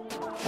Oh.